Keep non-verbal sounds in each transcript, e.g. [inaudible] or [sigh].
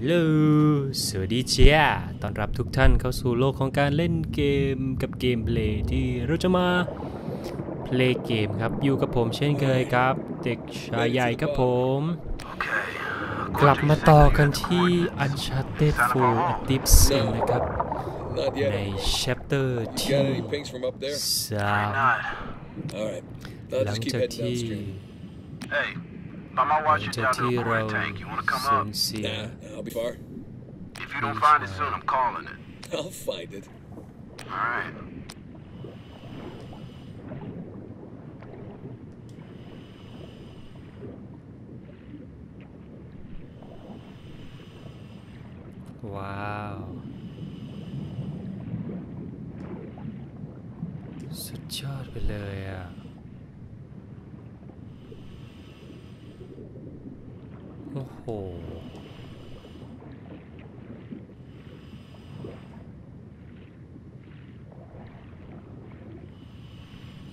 ฮัลโหลสวัสดีเชียต้อนรับทุกท่านเข้าสู่โลกของการเล่นเกมกับเกมเพลย์ที่เราจะมาเพลย์เกมครับ อยู่กับผมเช่นเคยครับ เด็กชายใหญ่ครับผม กลับมาต่อกันที่ Uncharted 4 Addiction นะครับ Not ใน yet. chapter You got ที่ any pings from up there? สาม Not. All right. I'll หลัง just keep จาก heading ที่ downstream. Hey, by my หลัง watch, you're จาก down to ที่ the เรา quarter tank. You wanna come สู up? ญเสีย Nah, I'll be far. If you don't find it soon, I'm calling it. I'll find it. All right. ว้าว สุดยอดไปเลยอ่ะ ม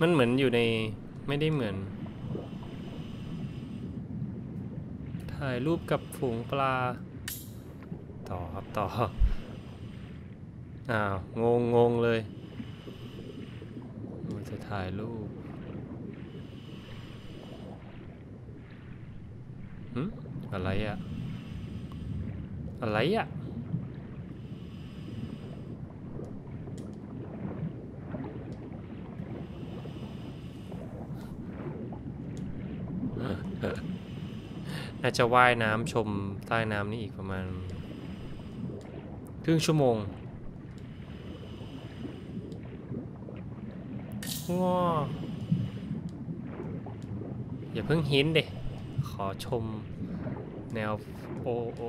ันเหมือนอยู่ในไม่ได้เหมือน ถ่ายรูปกับฝูงปลา ต่อครับต่อ อ้าว งงงงเลย มันจะถ่ายรูปหึ อะไรอะ อะไรอะน่าจะว่ายน้ำชมใต้น้ำนี่อีกประมาณ ครึ่งชั่วโมงว้าอย่าเพิ่งหินเด็ขอชม แนว โอโอ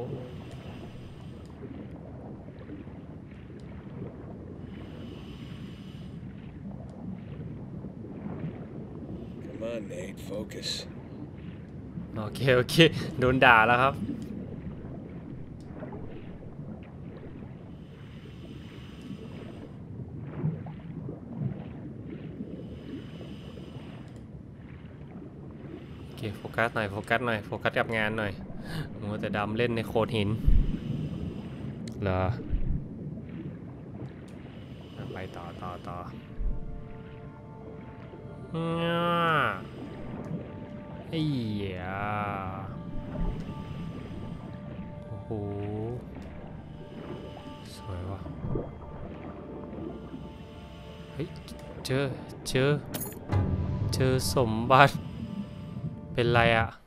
Come on, Nate. Focus. โอเค โอเค โดนด่าแล้วครับ โอเค โฟกัสหน่อย โฟกัสหน่อย โฟกัสกับงานหน่อย มัวแต่ดำเล่นในโคดหิน เหรออะไปต่อต่อต่อเนี่ยไอ้เหี้ยโอ้โห สวยว่ะ เฮ้ย เจอ เจอ เจอสมบัติ เป็นไรอะชิ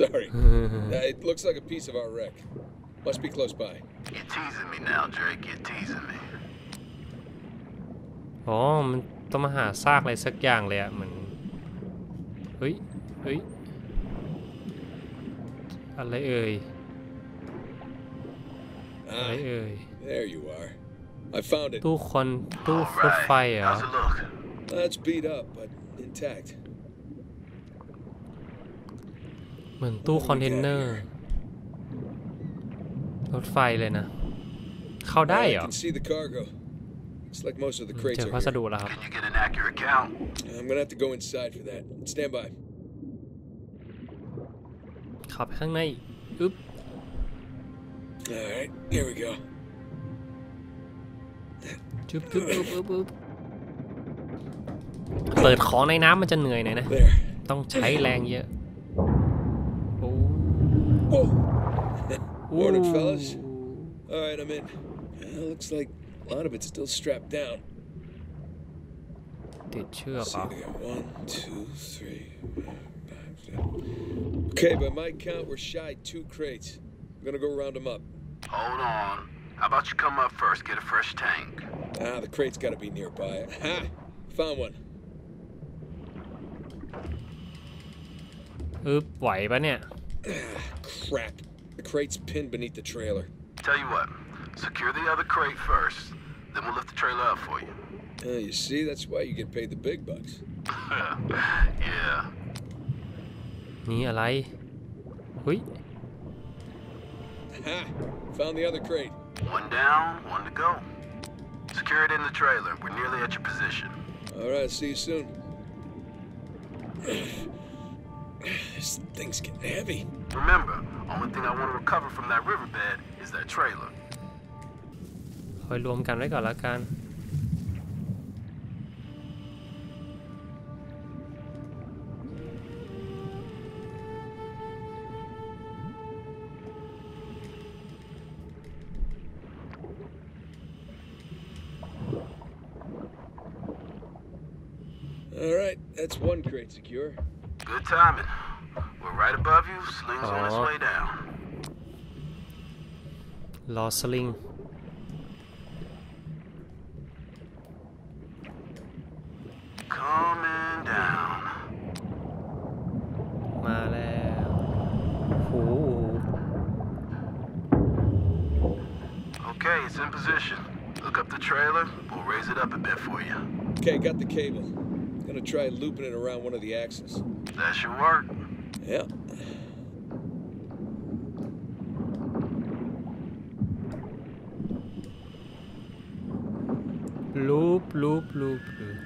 Sorry. Uh, it looks like a piece of our wreck. Must be close by. You're teasing me now, Drake. You're teasing me. อ๋อ มันต้องมาหาซากอะไรสักอย่างเลยอะเหมือนเฮ้ย เฮ้ย อะไรเอ่ย อะไร Ah, เอ่ย there you are. I found it. ตู้คอนตู้ All รถไฟ right. เหรอ How's it look? That's beat up, but intact. เหมือนตู้คอนเทนเนอร์ รถไฟเลยนะ เข้าได้ I เหรอ can see the cargo. It's like most of the เจ crates อ are พัส here. ดุแล้วครับ Can you get an accurate count? I'm gonna have to go inside for that. Stand by. เข้าไปข้างในอึ๊บ All right, here we go. จุ๊บจุ๊บอึ๊บอึ๊บอึ๊บเปิดของในน้ำมันจะเหนื่อยหน่อยนะ There. ต้องใช้แรงเยอะโอ้ Whoa. โอ้ Morning, fellas. All right, I'm in. Well, looks like a lot of it's still strapped down. ติดเชือก Let's เหร see, อ we got one, two, three, four, five, six. Okay, by my count, we're shy two crates. I'm gonna go round them up. Hold on. How about you come up first, get a fresh tank? Ah, the crate's gotta be nearby. Ha! Found one. อึ๊บไหวปะเนี่ย [sighs] Crap. The crate's pinned beneath the trailer. Tell you what, secure the other crate first, then we'll lift the trailer up for you. Uh, you see, that's why you get paid the big bucks. [laughs] yeah. นี่อะไรเฮ้ย Ha! Found the other crate. One down, one to go. Secure it in the trailer. We're nearly at your position. All right, see you soon. [sighs] [laughs] this thing's getting heavy. Remember, only thing I want to recover from that riverbed is that trailer. คอยรวมกันไว้ก่อนละกัน All right, that's one crate secure. Good timing. We're right above you. Sling's on its Aw. way down. รอสลิง Coming down. มาแล้วโอ้โห Okay, it's in position. Look up the trailer. We'll raise it up a bit for you. Okay, got the cable. Gonna try looping it around one of the axles. That should work. Yeah. l ูปลูปลูปลูป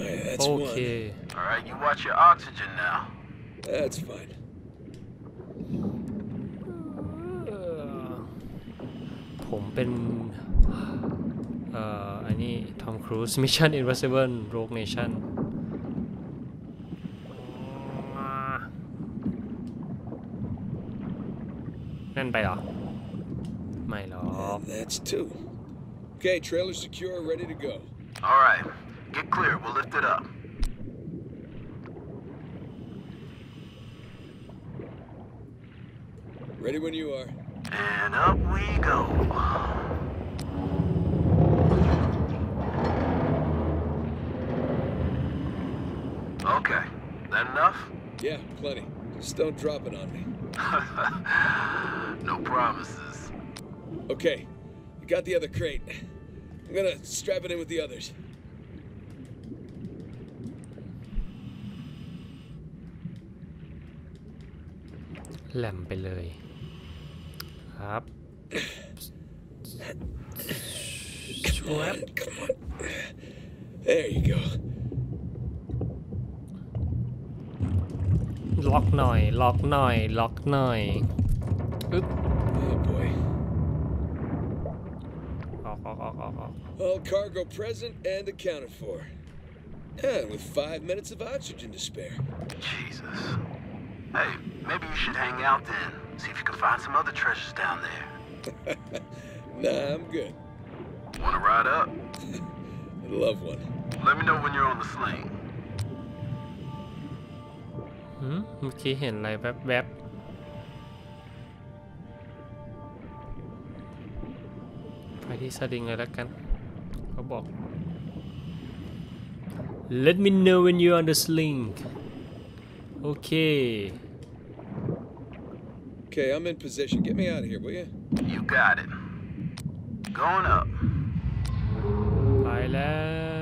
All right, that's โอเค one. All right, you watch your oxygen now. That's fine. เอ่อผมเป็น เอ่อ อันนี้ ทอมครูซ [laughs] Mission Impossible Rogue Nation นั่นไปเหรอ ไม่หรอก And that's two. Okay, trailer secure, ready to go. All right, get clear. We'll lift it up. Ready when you are. And up we go. that enough? Yeah, plenty. Just don't drop it on me. no [laughs] promises. Okay, I got the other crate. I'm gonna strap it in with the others. แหลมไปเลย ครับ ชวบ Come on. There you go. ล็อกหน่อย ล็อกหน่อย ล็อกหน่อยอึ๊บ Oh boy. ออกออกออกออกออก All cargo present and accounted for. And with five minutes of oxygen to spare. Jesus. Hey, maybe you should hang out then. See if you can find some other treasures down there. [laughs] Nah, I'm good. Wanna ride up? I'd [laughs] love one. Let me know when you're on the sling. หืมเมื่อกี้เห็นอะไรแวบแวบไปที่สลิงเลยแล้วกัน เขาบอก Let me know when you're on the sling โอเค Okay, I'm in position. Get me out of here, will you? You got it. Going up. ไปแล้ว ว้าว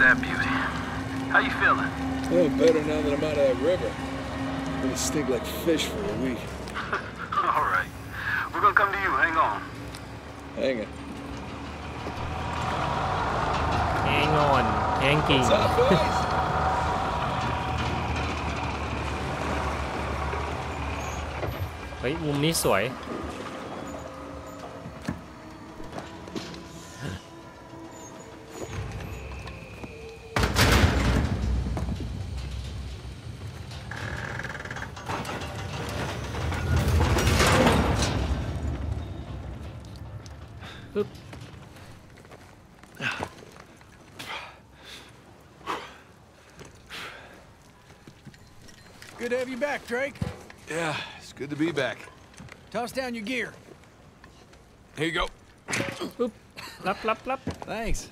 that beauty. How you feeling? Oh, better now that I'm out of that river. Gonna stink like fish for a week. [laughs] All right. We're gonna come to you. Hang on. Hang it. แห้งงอนแห้งกิ่ง What's up, boys? [laughs] เฮ้ย มุมนี้สวย Oop. Good to have you back, Drake. Yeah, it's good to be back. Toss down your gear. Here you go. Oop. Plop, plop, plop. Thanks.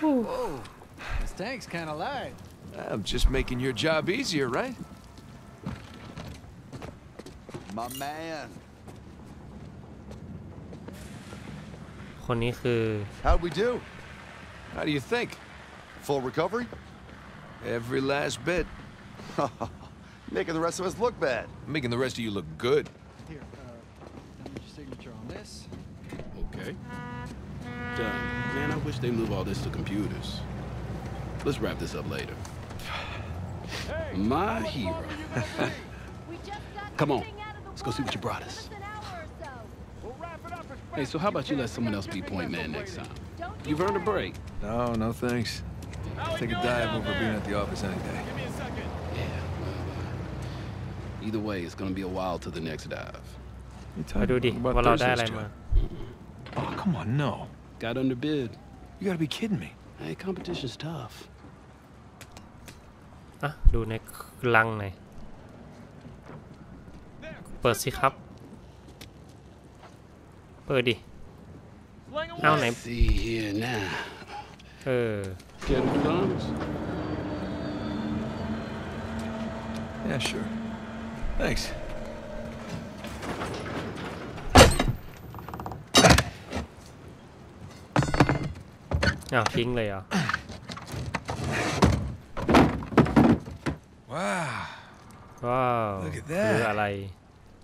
Whoa. This tank's kind of light. I'm just making your job easier, right? My man. คนนี้คือ How'd we do? How do you think? Full recovery? Every last bit. [laughs] Making the rest of us look bad. Making the rest of you look good. Here, uh, I need your signature on this. Okay. Done. Man, I wish they move all this to computers. Let's wrap this up later. [sighs] My hero. Come on. [laughs] Let's go see what you brought us. Hey, so how about you let someone else be point man next time? You've earned a break. No, no thanks. Take a dive over being at the office any day. Yeah, uh, either way, it's gonna be a while to the next dive. you tired about Thursday's job? Oh, come on, no. Got underbid. You gotta be kidding me. Hey, competition's tough. Ah, đồ này lăng này เปิดสิครับ เปิดดิ เอาไหน เออ Yeah, sure. Thanks. Oh, King Leia. Wow. Wow. Look at that.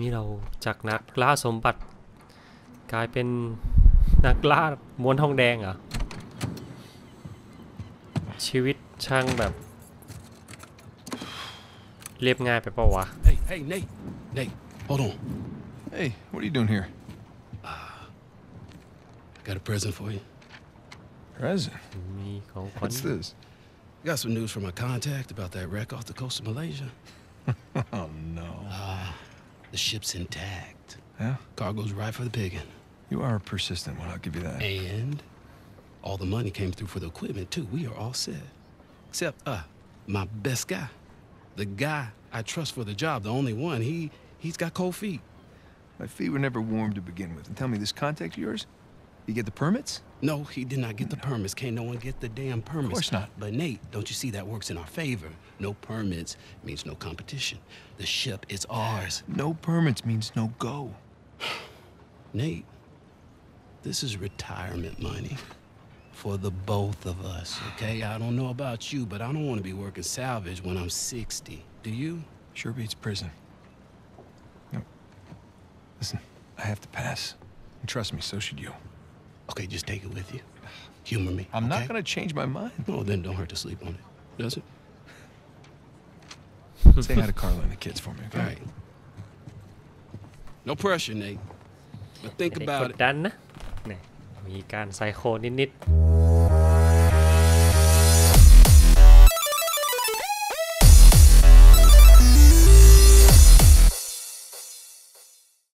นี่เราจากนักล่าสมบัติ กลายเป็นนักล่าม้วนทองแดงเหรอ ชีวิตช่างแบบ เรียบง่ายไปเปล่าวะ Hey, hey, Nate. Nate, hold on. Hey, what are you doing here? Got a present for you. Present. มีของขวัญ What's this? Got some news from a contact about that wreck off the coast of Malaysia. Oh, no. The ship's intact. Yeah? Cargo's right for the picking. You are persistent one, I'll give you that. And all the money came through for the equipment, too. We are all set. Except, uh, my best guy. The guy I trust for the job, the only one. He, he's got cold feet. My feet were never warm to begin with. And tell me, this contact of yours? You get the permits? No, he did not get the permits. Can't no one get the damn permits. Of course not. But Nate, don't you see that works in our favor? No permits means no competition. The ship is ours. No permits means no go. [sighs] Nate, this is retirement money for the both of us, okay? I don't know about you, but I don't want to be working salvage when I'm 60. Do you? Sure beats prison. No. Listen, I have to pass. And trust me, so should you. Okay, just take it with you. Humor me. I'm not okay? gonna change my mind. No, then don't hurt to sleep on it. Does it? [laughs] Say hi to Carla and the kids for me, okay? All right. No pressure, Nate. But think ไม่ได้ก about ด it. ดันนะเนี่ยมีการไซโคนิดๆ